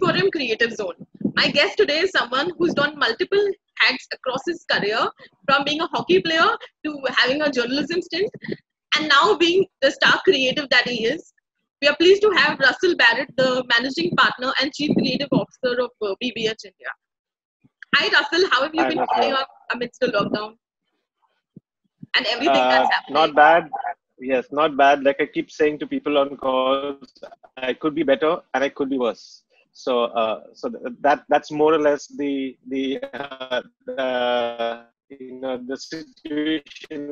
Emporium Creative Zone. My guest today is someone who's done multiple hats across his career, from being a hockey player to having a journalism stint, and now being the star creative that he is. We are pleased to have Russell Barrett, the managing partner and chief creative officer of uh, BBH India. Hi, Russell. How have you Hi, been up amidst the lockdown and everything Uh, that's happening? not bad. Yes, not bad. Like I keep saying to people on calls, I could be better and I could be worse. So, uh, so th- that that's more or less the the, uh, the you know the situation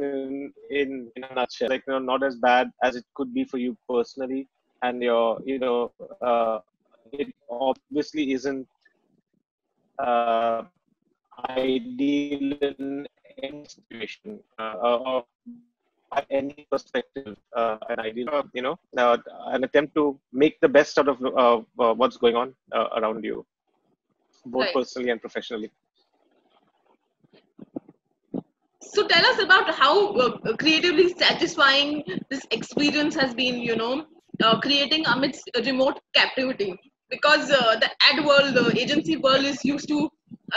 in, in a nutshell. Like you know, not as bad as it could be for you personally, and your you know, uh, it obviously isn't uh, ideal in any situation uh, at any perspective uh, an ideal uh, you know uh, an attempt to make the best out of uh, uh, what's going on uh, around you both Right. personally and professionally So tell us about how uh, creatively satisfying this experience has been, you know, uh, creating amidst remote captivity. Because uh, the ad world, the agency world is used to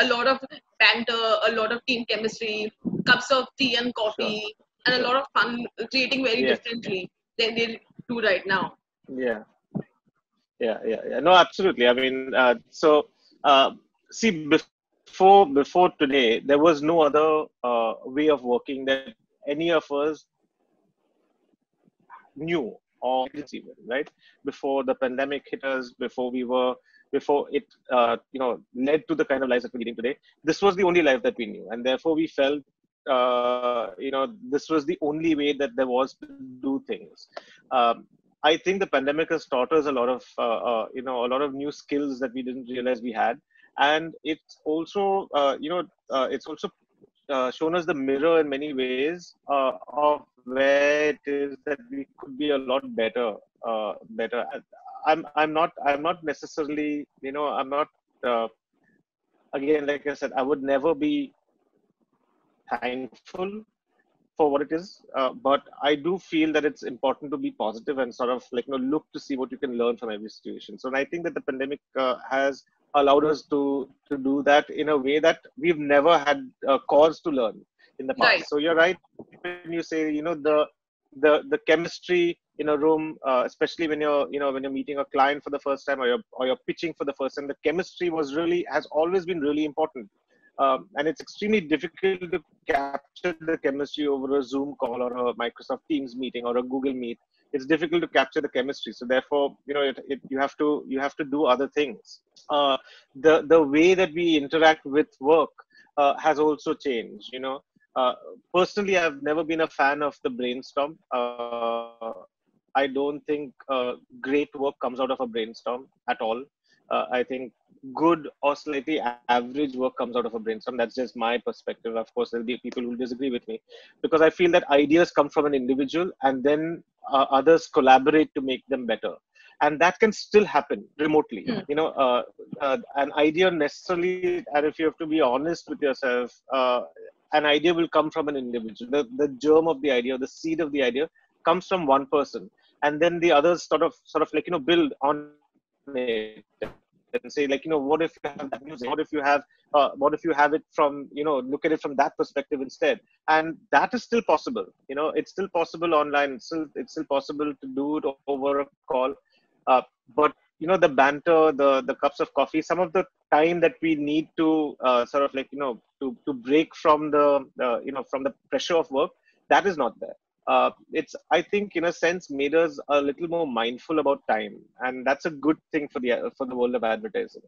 a lot of banter, a lot of team chemistry, cups of tea and coffee, and a lot of fun creating very differently than they do right now. yeah. Yeah yeah, yeah. no absolutely. I mean uh, so uh, see before before today there was no other uh, way of working that any of us knew or didn't even right? Before the pandemic hit us before we were before it uh, you know led to the kind of lives that we're leading today this was the only life that we knew. And therefore we felt uh, you know this was the only way that there was to do things. Um, i think the pandemic has taught us a lot of uh, uh, you know a lot of new skills that we didn't realize we had. And it's also uh, you know uh, it's also shown us the mirror in many ways of where it is that we could be a lot better better i'm i'm not i'm not necessarily you know i'm not again like i said i would never be thankful for what it is uh, but i do feel that it's important to be positive and sort of like you know look to see what you can learn from every situation. So and i think that the pandemic uh, has allowed us to to do that in a way that we've never had uh, cause to learn in the past. Right. so you're right when you say you know the the the chemistry in a room uh, especially when you're you know when you're meeting a client for the first time or you're or you're pitching for the first time the chemistry was really has always been really important um, and it's extremely difficult to capture the chemistry over a zoom call or a microsoft teams meeting or a google meet. It's difficult to capture the chemistry. So therefore you know it, it, you have to you have to do other things. Uh, the the way that we interact with work uh, has also changed you know. Uh, personally i've never been a fan of the brainstorm. Uh, i don't think uh, great work comes out of a brainstorm at all uh, i think good or slightly average work comes out of a brainstorm. That's just my perspective. Of course there'll be people who disagree with me. Because i feel that ideas come from an individual and then uh, others collaborate to make them better. And that can still happen remotely Hmm. you know uh, uh, an idea necessarily and if you have to be honest with yourself uh, an idea will come from an individual. The, the germ of the idea the seed of the idea comes from one person. And then the others sort of sort of like you know build on it and say like you know what if you have that music what if you have uh, what if you have it from you know look at it from that perspective instead? And that is still possible you know it's still possible online it's still it's still possible to do it over a call. Uh, but you know the banter the the cups of coffee some of the time that we need to uh, sort of like you know to to break from the uh, you know from the pressure of work that is not there uh, it's i think in a sense made us a little more mindful about time. And that's a good thing for the for the world of advertising.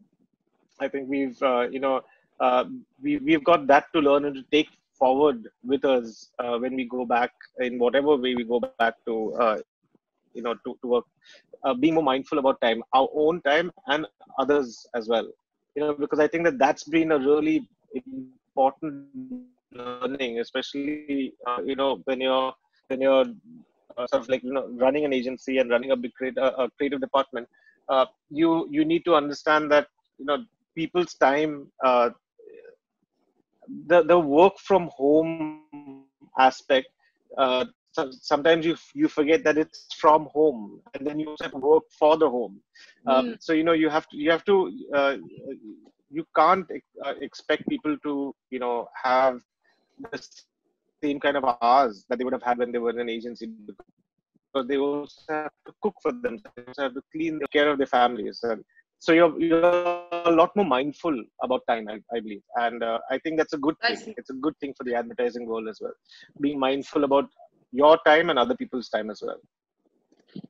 I think we've uh, you know uh, we, we've got that to learn and to take forward with us uh, when we go back in whatever way we go back to uh, you know to, to work uh, being more mindful about time our own time and others as well. You know because i think that that's been a really important learning especially you know when you're when you're uh, sort of like you know running an agency and running a big creative, uh, creative department uh, you you need to understand that you know people's time uh, the the work from home aspect uh, so, sometimes you you forget that it's from home and then you have to work for the home uh, Mm. so you know you have to you have to uh, you can't uh, expect people to you know have the same kind of hours that they would have had when they were in an agency because they also have to cook for themselves, they also have to clean the care of their families. And so you're you're a lot more mindful about time i, I believe. And uh, i think that's a good thing. it's a good thing for the advertising world as well. Being mindful about your time and other people's time as well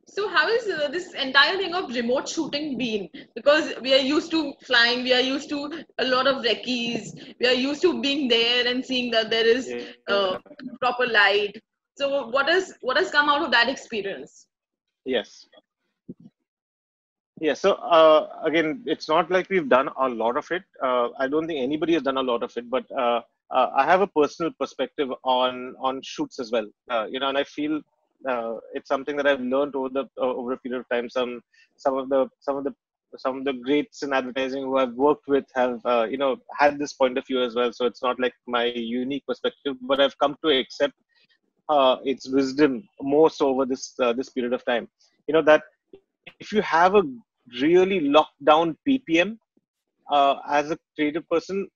So how is uh, this entire thing of remote shooting been? Because we are used to flying, we are used to a lot of recce's, we are used to being there and seeing that there is uh, proper light. So what is what has come out of that experience? Yes. Yeah. So uh, again, it's not like we've done a lot of it. Uh, I don't think anybody has done a lot of it, but uh, uh, I have a personal perspective on on shoots as well. Uh, you know, and I feel uh, it's something that I've learned over the uh, over a period of time. Some some of the some of the some of the greats in advertising who I've worked with have uh, you know had this point of view as well. So it's not like my unique perspective, but I've come to accept uh, its wisdom more so over this uh, this period of time. You know that if you have a really locked down PPM uh, as a creative person,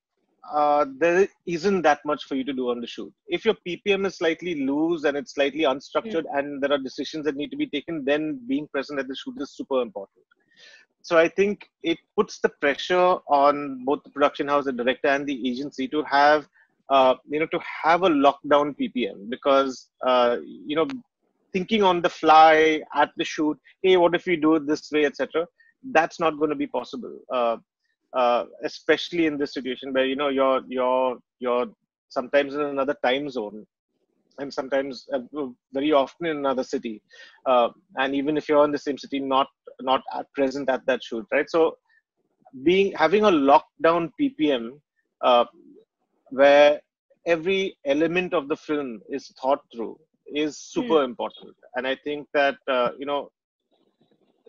uh, there isn't that much for you to do on the shoot. If your PPM is slightly loose and it's slightly unstructured, and there are decisions that need to be taken, then being present at the shoot is super important. So I think it puts the pressure on both the production house, the director, and the agency to have, uh, you know, to have a lockdown PPM because, uh, you know, thinking on the fly at the shoot, hey, what if we do it this way, etc. That's not going to be possible, uh, especially in this situation where you know you're you're you're sometimes in another time zone and sometimes uh, very often in another city uh, and even if you're in the same city not not at present at that shoot right? So being having a lockdown ppm uh, where every element of the film is thought through is super important. And i think that uh, you know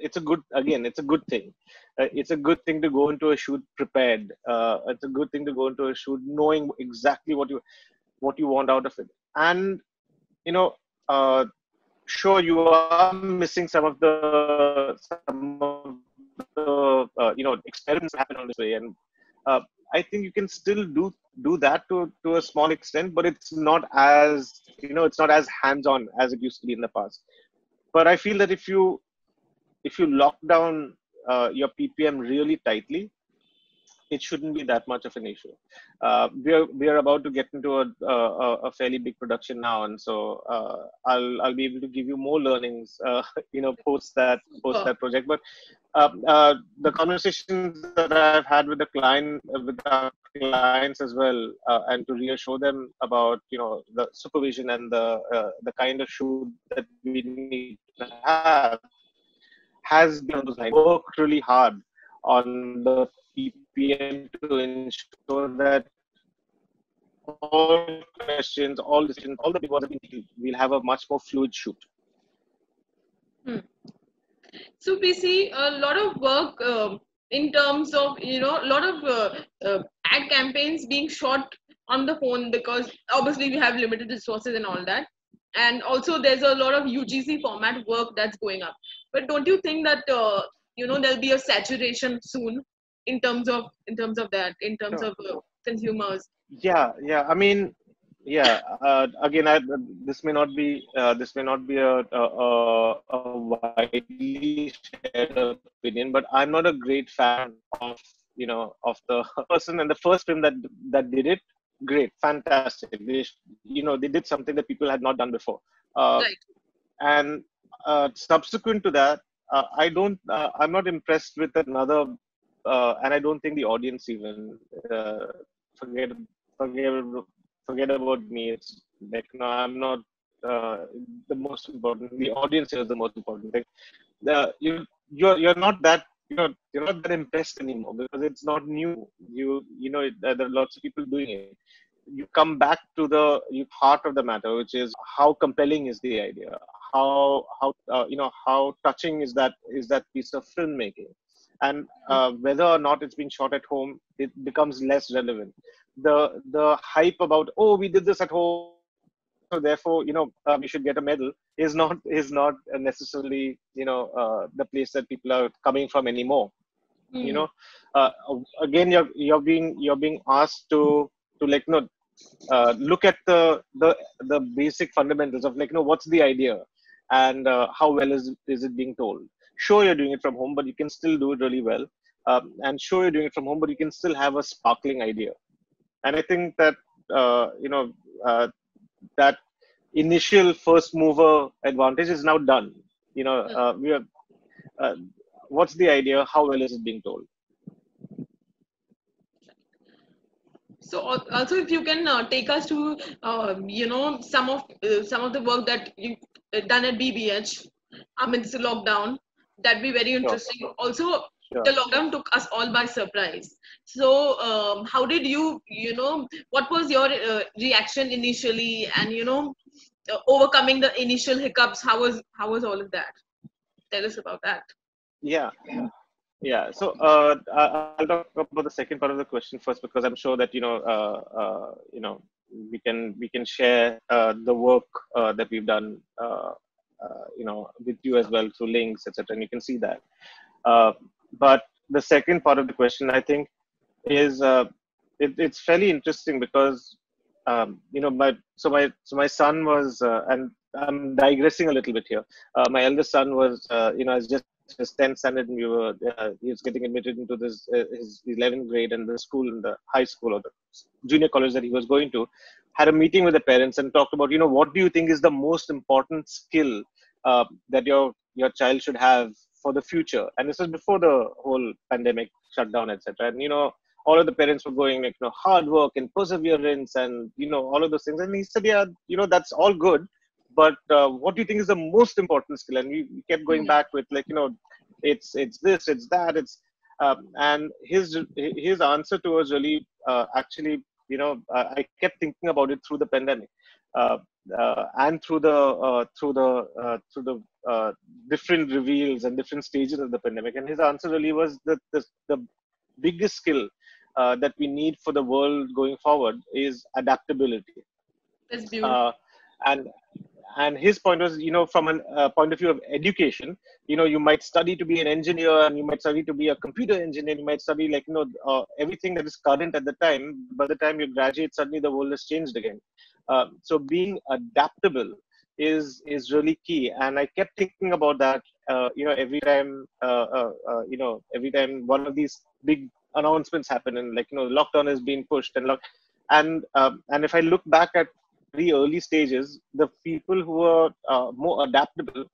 it's a good again it's a good thing. Uh, it's a good thing to go into a shoot prepared. Uh, it's a good thing to go into a shoot knowing exactly what you what you want out of it. And you know uh, sure you are missing some of the some of the uh, you know experiments happen on this way. And uh, i think you can still do do that to to a small extent but it's not as you know it's not as hands on as it used to be in the past. But i feel that if you if you lock down uh, your ppm really tightly it shouldn't be that much of an issue. Uh, we are we are about to get into a, a, a fairly big production now, and so uh, I'll I'll be able to give you more learnings, uh, you know, post that post that project. But um, uh, the conversations that I've had with the client with our clients as well, uh, and to reassure them about you know the supervision and the uh, the kind of shoot that we need to have has been on those lines. Worked really hard on the PPM to ensure that all questions, all decisions, all the been. We'll have a much more fluid shoot. So we see a lot of work um in terms of you know a lot of uh, uh, ad campaigns being shot on the phone because obviously we have limited resources and all that and also there's a lot of ugc format work that's going up but don't you think that uh, you know there'll be a saturation soon in terms of in terms of that in terms Sure. of uh, consumers Yeah, yeah. I mean, yeah. Uh, again, I, this may not be uh, this may not be a, a, a, widely shared opinion, but I'm not a great fan of you know of the person and the first film that that did it. Great, fantastic. They, you know, they did something that people had not done before. Uh, right and subsequent to that, uh, I don't. Uh, I'm not impressed with another, uh, and I don't think the audience even uh, forget forget forget about me. It's like no, I'm not uh, the most important. The audience is the most important thing. The, you you're you're not that you know you're not that impressed anymore because it's not new. You you know there are lots of people doing it. You come back to the heart of the matter, which is how compelling is the idea, how how uh, you know how touching is that is that piece of filmmaking and uh, whether or not it's been shot at home it becomes less relevant the the hype about oh we did this at home so therefore you know uh, we should get a medal is not is not necessarily you know uh, the place that people are coming from anymore mm. you hmm. know uh, again you're you're being you're being asked to to like you know uh, look at the the the basic fundamentals of like you know what's the idea and uh, how well is is it being told? Sure you're doing it from home but you can still do it really well. Um, and sure you're doing it from home but you can still have a sparkling idea. And i think that uh, you know uh, that initial first mover advantage is now done. You know uh, we are uh, what's the idea? How well is it being told so also if you can uh, take us to uh, you know some of uh, some of the work that you uh, done at bbh amidst the lockdown that'd be very interesting. Sure. also sure. the lockdown took us all by surprise. So um, how did you you know what was your uh, reaction initially and you know uh, overcoming the initial hiccups? How was how was all of that? Tell us about that. Yeah yeah, so uh, I'll talk about the second part of the question first because I'm sure that you know, uh, uh, you know, we can we can share uh, the work uh, that we've done, uh, you know, with you as well through links, etc. And you can see that. but the second part of the question, I think, is it, it's fairly interesting because um, you know my so my so my son was and I'm digressing a little bit here. my eldest son was you know has just his 10th standard and we were uh, he was getting admitted into this uh, his 11th grade and the school in the high school or the junior college that he was going to had a meeting with the parents and talked about you know what do you think is the most important skill uh, that your your child should have for the future? And this was before the whole pandemic shutdown etc and you know all of the parents were going like you know hard work and perseverance and you know all of those things. And he said yeah you know that's all good but uh, what do you think is the most important skill and we, we kept going mm-hmm. back with like you know it's it's this it's that it's um, and his his answer to us really uh, actually you know uh, i kept thinking about it through the pandemic uh, uh and through the uh, through the through the different reveals and different stages of the pandemic and his answer really was that the, the biggest skill that we need for the world going forward is adaptability That's beautiful. and and his point was you know from a uh, point of view of education you know you might study to be an engineer and you might study to be a computer engineer. You might study like you know uh, everything that is current at the time. By the time you graduate suddenly the world has changed again. Uh, so being adaptable is is really key. And i kept thinking about that uh, you know every time uh, uh, you know every time one of these big announcements happen and like you know lockdown is being pushed and lock and um, and if i look back at very early stages, the people who were uh, more adaptable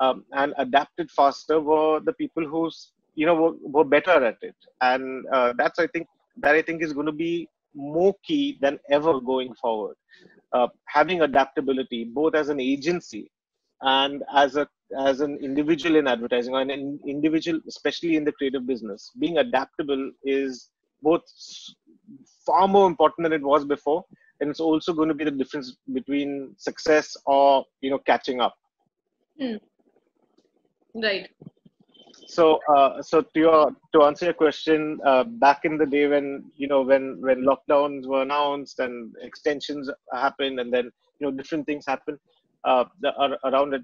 um, and adapted faster were the people who you know were, were better at it, and uh, that's I think that I think is going to be more key than ever going forward. Uh, having adaptability both as an agency and as a as an individual in advertising or an individual especially in the creative business being adaptable is both far more important than it was before and it's also going to be the difference between success or you know catching up. Mm. right. So uh, so to your to answer your question uh, back in the day when you know when when lockdowns were announced and extensions happened and then you know different things happen uh, the, around it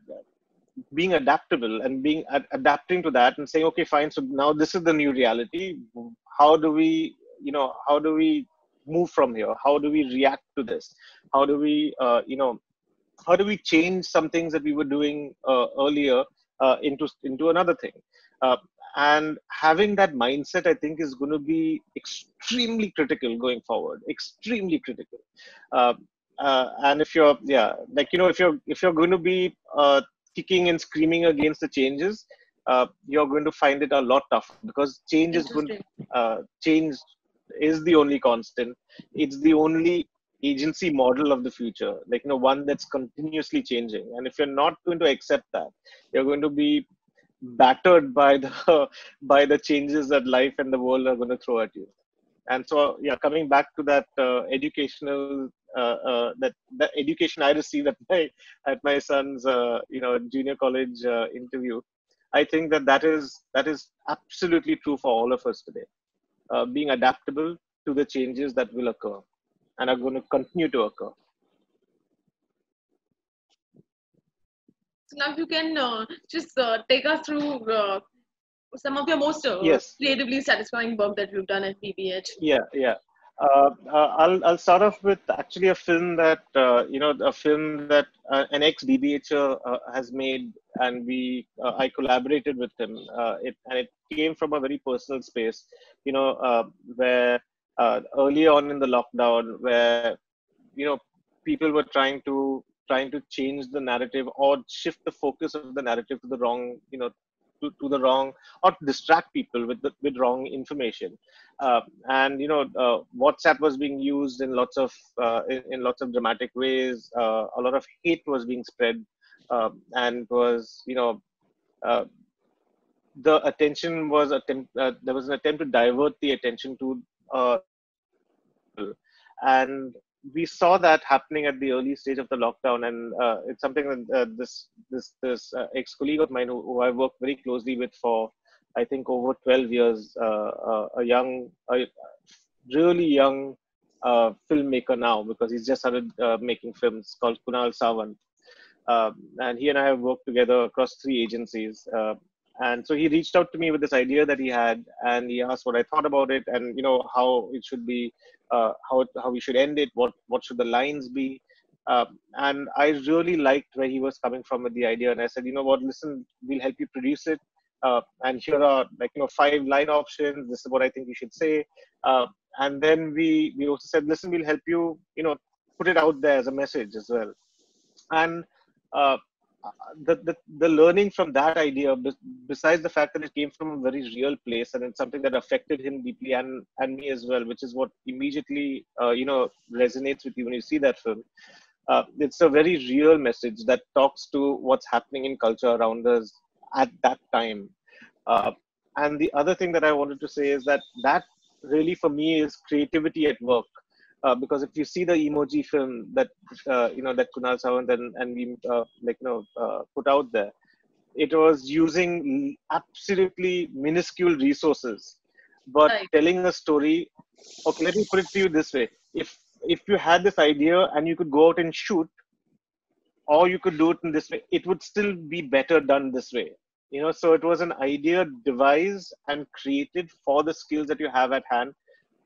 being adaptable and being ad- adapting to that and saying okay fine. So now this is the new reality. How do we you know how do we move from here? How do we react to this? How do we uh, you know how do we change some things that we were doing uh, earlier uh, into into another thing? Uh, and having that mindset i think is going to be extremely critical going forward. Extremely critical. Uh, uh, and if you're yeah like you know if you're if you're going to be kicking and screaming against the changes you're going to find it a lot tougher because change is going to change is the only constant. It's the only agency model of the future, like you know, one that's continuously changing. And if you're not going to accept that, you're going to be battered by the by the changes that life and the world are going to throw at you. And so, yeah, coming back to that uh, educational uh, uh, that the education I received at my at my son's uh, you know junior college uh, interview, I think that that is that is absolutely true for all of us today uh, being adaptable to the changes that will occur and are going to continue to occur. So now you can uh, just uh, take us through uh, some of your most uh, yes. creatively satisfying work that you've done at BBH. Yeah, yeah. Uh, uh, I'll I'll start off with actually a film that uh, you know a film that uh, an ex BBHer uh, has made, and we uh, I collaborated with him. Uh, it and it came from a very personal space, you know, uh, where uh, early on in the lockdown, where you know people were trying to trying to change the narrative or shift the focus of the narrative to the wrong, you know, to, to the wrong or distract people with the, with wrong information. Uh, and you know uh, whatsapp was being used in lots of uh, in, in lots of dramatic ways. Uh, a lot of hate was being spread um, and was you know uh, the attention was attempt uh, there was an attempt to divert the attention to uh, and we saw that happening at the early stage of the lockdown and uh, it's something that uh, this this this uh, ex-colleague of mine who, who i worked very closely with for i think over 12 years uh, uh, a young a really young uh, filmmaker now because he's just started making films called kunal Sawant, um, and he and i have worked together across three agencies and so he reached out to me with this idea that he had and he asked what i thought about it and you know how it should be uh, how how we should end it what what should the lines be. Um, and i really liked where he was coming from with the idea and i said you know what? Listen we'll help you produce it uh, and here are like you know five line options. This is what i think you should say. Uh, and then we we also said listen we'll help you you know put it out there as a message as well. And uh, the, the learning from that idea besides the fact that it came from a very real place and it's something that affected him deeply and and me as well which is what immediately uh, you know resonates with you when you see that film uh, it's a very real message that talks to what's happening in culture around us at that time. Uh, and the other thing that i wanted to say is that that really for me is creativity at work uh, because if you see the emoji film that uh, you know that Kunal Sawant and and we uh, like you know uh, put out there, it was using absolutely minuscule resources, but Right. telling a story. Okay, let me put it to you this way: if if you had this idea and you could go out and shoot, or you could do it in this way, it would still be better done this way. You know, so it was an idea devised and created for the skills that you have at hand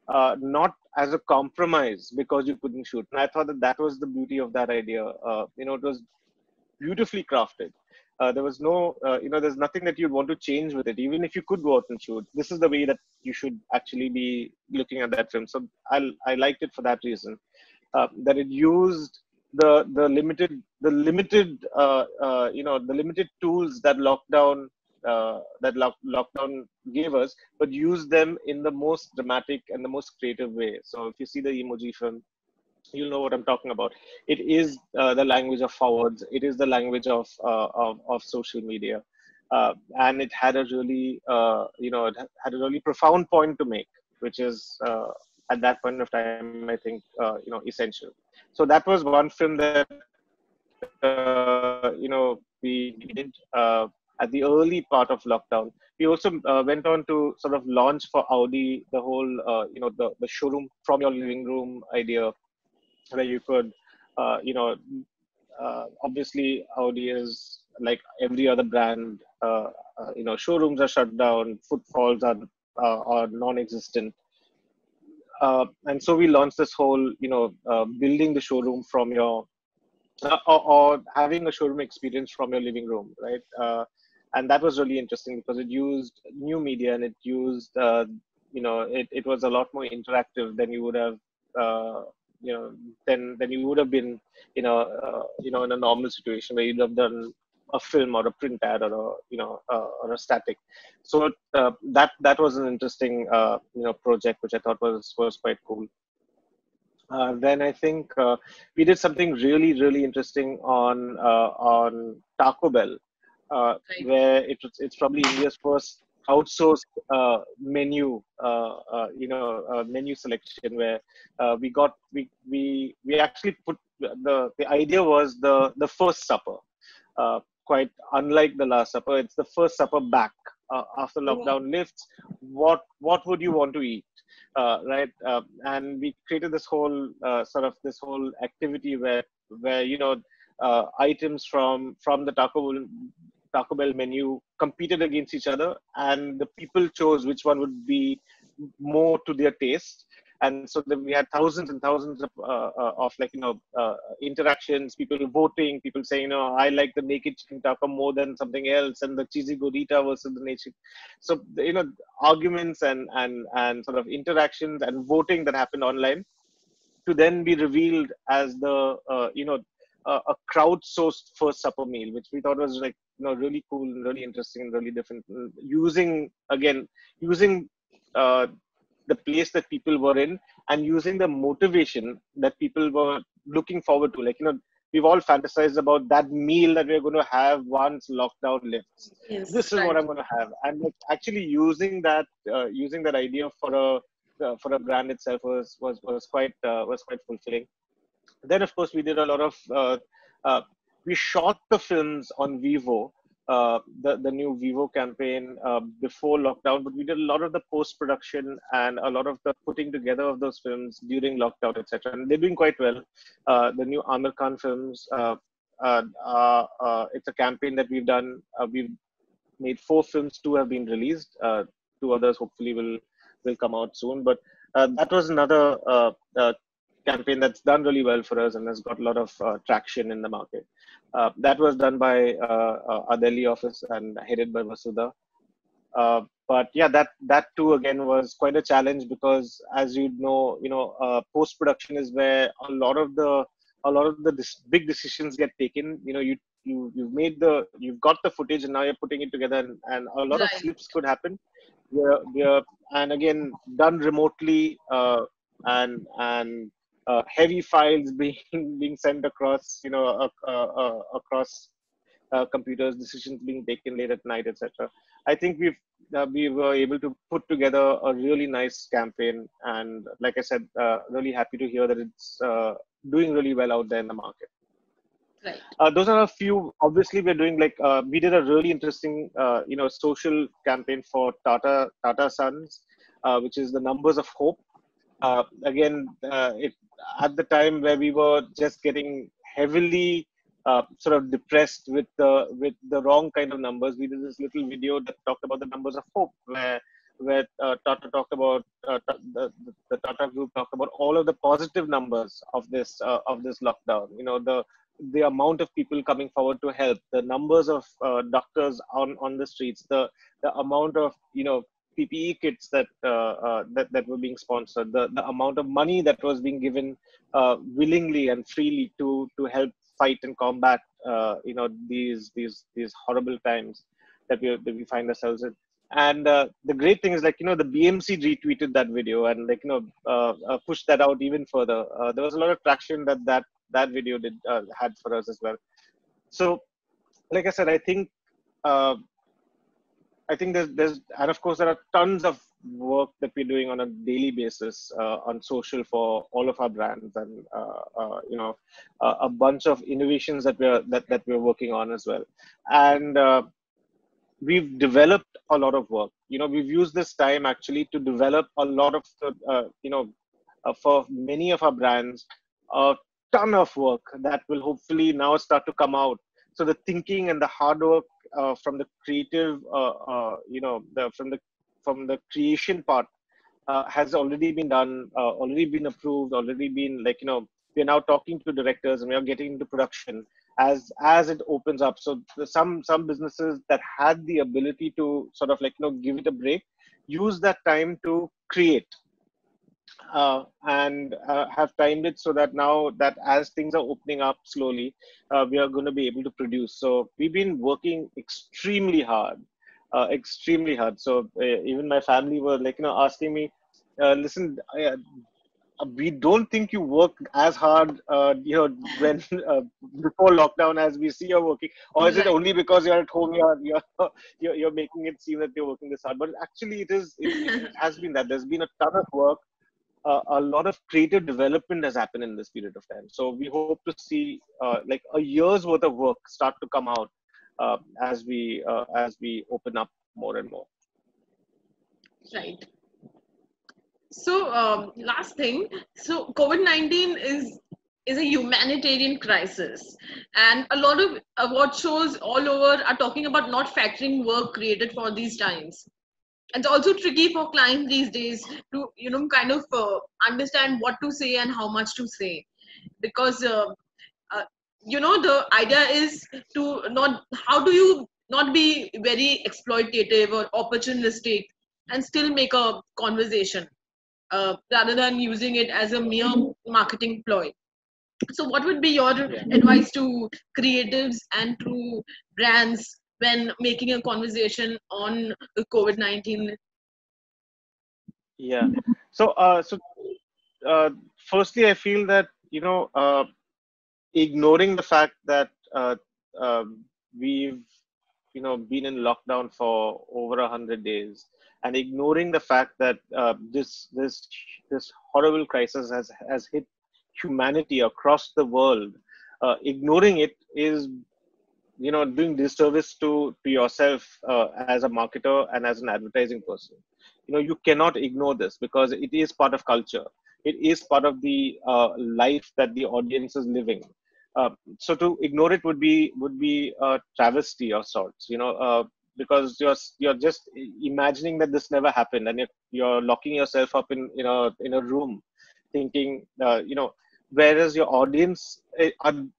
uh, not as a compromise because you couldn't shoot. And I thought that that was the beauty of that idea. Uh, you know, it was beautifully crafted. Uh, there was no, uh, you know, there's nothing that you'd want to change with it. Even if you could go out and shoot, this is the way that you should actually be looking at that film. So I, I liked it for that reason. Uh, that it used the the limited the limited uh, you know the limited tools that lockdown uh, that lock, lockdown gave us, but use them in the most dramatic and the most creative way. So if you see the emoji film, you'll know what I'm talking about. It is uh, the language of forwards. It is the language of uh, of, of social media, uh, and it had a really uh, you know it had a really profound point to make, which is uh, at that point of time I think you know essential. So that was one film that uh, you know we did uh, at the early part of lockdown. We also uh, went on to sort of launch for Audi the whole uh, you know the the showroom from your living room idea, where you could uh, you know uh, obviously Audi is like every other brand. Uh, uh, you know showrooms are shut down, footfalls are are non-existent. And so we launched this whole, you know, building the showroom from your or, or having a showroom experience from your living room, right? Uh, and that was really interesting because it used new media and it used, uh, you know, it, it was a lot more interactive than you would have, uh, you know, than than you would have been, you know, uh, you know, in a normal situation where you'd have done a film or a print ad or a, you know, uh, or a static. So uh, that that was an interesting, uh, you know, project which I thought was was quite cool. Then I think we did something really, really interesting on on Taco Bell, uh, Right. where it was, it's probably India's first outsourced uh, menu, uh, uh, you know, uh, menu selection where uh, we got we we we actually put the the idea was the the first supper, uh, quite unlike the last supper. It's the first supper back uh, after lockdown lifts. What what would you want to eat? uh, right? Uh, and we created this whole uh, sort of this whole activity where where you know uh, items from from the Taco Taco Bell menu competed against each other, and the people chose which one would be more to their taste. And so then we had thousands and thousands of, uh, uh, of like you know uh, interactions people voting people saying you know i like the naked chicken taco more than something else and the cheesy gordita versus the naked. So you know arguments and and and sort of interactions and voting that happened online to then be revealed as the uh, you know a crowdsourced first supper meal which we thought was like you know really cool and really interesting and really different using again using uh, the place that people were in and using the motivation that people were looking forward to. Like, you know, we've all fantasized about that meal that we're going to have once lockdown lifts. Yes, this is right. what I'm going to have. And like actually using that, uh, using that idea for a, uh, for a brand itself was, was, was quite, uh, was quite fulfilling. Then of course we did a lot of, uh, uh, we shot the films on Vivo uh, the the new Vivo campaign uh, before lockdown, but we did a lot of the post production and a lot of the putting together of those films during lockdown, etc. And they're doing quite well. Uh, the new Aamir Khan films. Uh, it's a campaign that we've done. we've made four films. Two have been released. two others hopefully will will come out soon. But that was another campaign that's done really well for us and has got a lot of uh, traction in the market. Uh, that was done by uh, uh our Delhi office and headed by Vasudha. Uh, but yeah, that that too again was quite a challenge because, as you know, you know, uh, post production is where a lot of the a lot of the dis- big decisions get taken. You know, you you you've made the you've got the footage and now you're putting it together, and, and a lot right. of slips could happen. We're, we're, and again done remotely and and uh, heavy files being being sent across you know uh, uh, across uh, computers decisions being taken late at night etc i think we've uh, we were able to put together a really nice campaign and like i said uh, really happy to hear that it's doing really well out there in the market Right. Uh, those are a few. Obviously, we're doing like uh, we did a really interesting, uh, you know, social campaign for Tata Tata Sons, which is the numbers of hope. Again, it at the time where we were just getting heavily uh, sort of depressed with the with the wrong kind of numbers. We did this little video that talked about the numbers of hope, where where uh, Tata talked about uh, the, the Tata Group talked about all of the positive numbers of this uh, of this lockdown. You know the the amount of people coming forward to help, the numbers of uh, doctors on on the streets, the the amount of you know PPE kits that, uh, uh, that that were being sponsored, the, the amount of money that was being given uh, willingly and freely to to help fight and combat uh, you know these these these horrible times that we that we find ourselves in. And uh, the great thing is like you know the BMC retweeted that video and like you know uh, pushed that out even further. there was a lot of traction that that that video did had for us as well. So, like I said, I think I think there's, there's, and of course, there are tons of work that we're doing on a daily basis uh, on social for all of our brands, and uh, uh, you know, a bunch of innovations that we're that, that we're working on as well. And uh, we've developed a lot of work. You know, we've used this time actually to develop a lot of, uh, you know, uh, for many of our brands, a ton of work that will hopefully now start to come out. So the thinking and the hard work from the creative, uh, uh, you know, the, from the from the creation part has already been done, already been approved, already been like you know, we are now talking to directors and we are getting into production as as it opens up. So some some businesses that had the ability to sort of like you know give it a break, use that time to create uh, and uh, have timed it so that now that as things are opening up slowly, uh, we are going to be able to produce. So we've been working extremely hard, uh, extremely hard. So uh, even my family were like, you know, asking me, uh, listen, we don't think you work as hard, you know, when before lockdown as we see you're working, or is it only because you're at home you're you're you're, you're making it seem that you're working this hard? But actually, it is it, it has been that there's been a ton of work uh, a lot of creative development has happened in this period of time. So we hope to see uh, like a year's worth of work start to come out uh, as we uh, as we open up more and more. Right. So um, last thing, so COVID nineteen is is a humanitarian crisis. And a lot of award shows all over are talking about not factoring work created for these times. It's also tricky for clients these days to, you know, kind of uh, understand what to say and how much to say. Because, uh, uh, you know, the idea is to not, how do you not be very exploitative or opportunistic and still make a conversation uh, rather than using it as a mere marketing ploy so what would be your advice to creatives and to brands when making a conversation on covid-19 yeah. So uh, so uh, firstly i feel that you know uh, ignoring the fact that uh, uh, we've you know been in lockdown for over a hundred days and ignoring the fact that uh, this this this horrible crisis has has hit humanity across the world uh, ignoring it is you know doing disservice to to yourself uh, as a marketer and as an advertising person. You know you cannot ignore this because it is part of culture. It is part of the uh, life that the audience is living. Uh, so to ignore it would be would be a travesty of sorts you know uh, because you're you're just imagining that this never happened and you're, you're locking yourself up in you know in a room thinking uh, you know whereas your audience eh,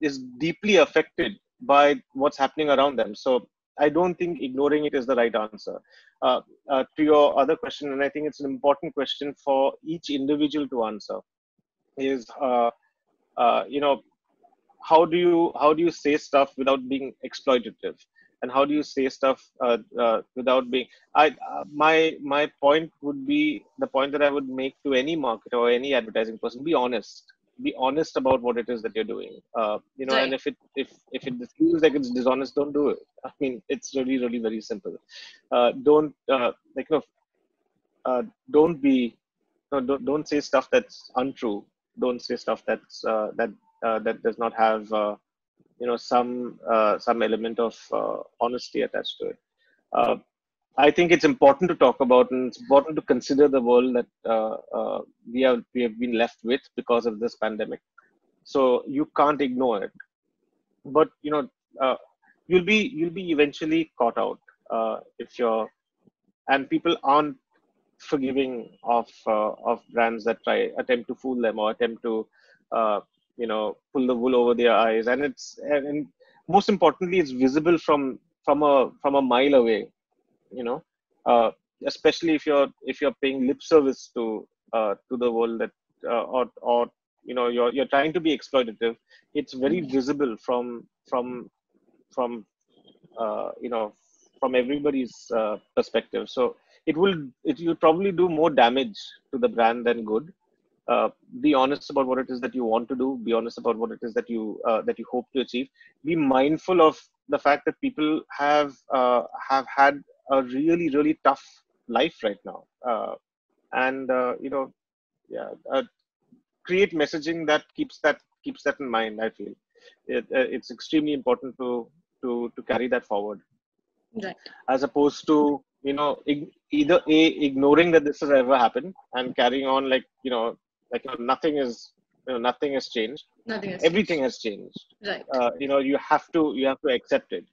is deeply affected by what's happening around them. So i don't think ignoring it is the right answer. Uh, uh, to your other question and i think it's an important question for each individual to answer is uh, uh you know how do you how do you say stuff without being exploitative? And how do you say stuff uh, uh, without being i my my point would be the point that i would make to any marketer or any advertising person be honest be honest about what it is that you're doing. Uh, you know Right. and if it if if it feels like it's dishonest don't do it. I mean it's really really very simple. Uh, don't uh, like you know uh, don't be no, don't, don't say stuff that's untrue. Don't say stuff that's uh, that uh, that does not have uh, you know some uh, some element of uh, honesty attached to it. Uh, i think it's important to talk about and it's important to consider the world that uh, uh, we have we have been left with because of this pandemic. So you can't ignore it. But you know uh, you'll be you'll be eventually caught out uh, if you're and people aren't forgiving of uh, of brands that try attempt to fool them or attempt to uh, you know pull the wool over their eyes. And it's and, and most importantly it's visible from from a from a mile away you know uh, especially if you're if you're paying lip service to uh, to the world that uh, or or you know you're you're trying to be exploitative it's very visible from from from uh, you know from everybody's uh, perspective. So it will it will probably do more damage to the brand than good. Uh, be honest about what it is that you want to do be honest about what it is that you uh, that you hope to achieve. Be mindful of the fact that people have uh, have had a really really tough life right now. Uh, and uh, you know yeah uh, create messaging that keeps that keeps that in mind i feel. It, uh, it's extremely important to to to carry that forward. Right. As opposed to you know ig- either a ignoring that this has ever happened and carrying on like you know like you know, nothing is you know nothing has changed. Nothing else everything has changed. Right. Uh, you know you have to you have to accept it.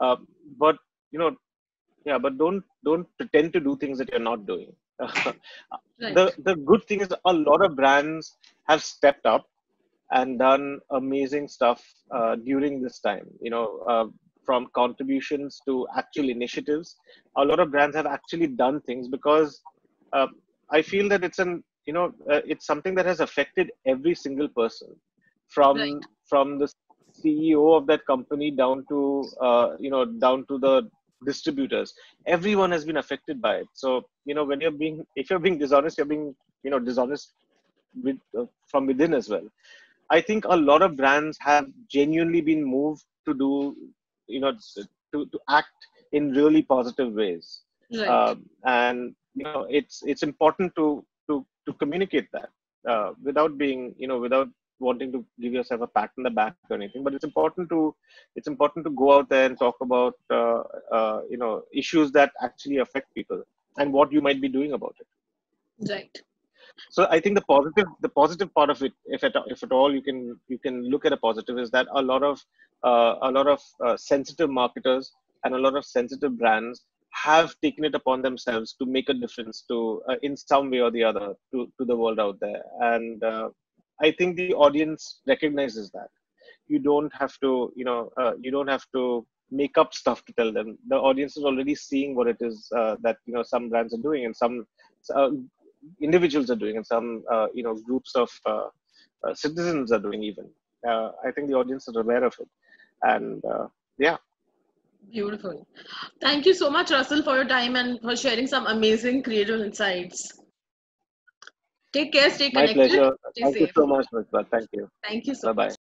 Uh, but you know yeah but don't don't pretend to do things that you're not doing. Right. the the good thing is a lot of brands have stepped up and done amazing stuff uh, during this time. You know uh, from contributions to actual initiatives a lot of brands have actually done things because uh, i feel that it's an you know uh, it's something that has affected every single person. From Right. from the ceo of that company down to uh, you know down to the distributors. Everyone has been affected by it. So you know when you're being if you're being dishonest you're being you know dishonest with uh, from within as well. I think a lot of brands have genuinely been moved to do you know to, to act in really positive ways. Right. Um, and you know it's it's important to to to communicate that uh, without being you know without wanting to give yourself a pat on the back or anything but it's important to it's important to go out there and talk about uh, uh, you know issues that actually affect people and what you might be doing about it. Right. So i think the positive the positive part of it if at, if at all you can you can look at a positive is that a lot of uh, a lot of uh, sensitive marketers and a lot of sensitive brands have taken it upon themselves to make a difference to uh, in some way or the other to, to the world out there. And uh, i think the audience recognizes that. You don't have to you know uh, you don't have to make up stuff to tell them. The audience is already seeing what it is uh, that you know some brands are doing and some uh, individuals are doing and some uh, you know groups of citizens are doing even. I think the audience is aware of it. And yeah. Beautiful. Thank you so much, Russell, for your time and for sharing some amazing creative insights. Take care, stay connected. My pleasure. Stay Thank safe. you so much, Mithra. Thank you. Thank you so Bye bye. much.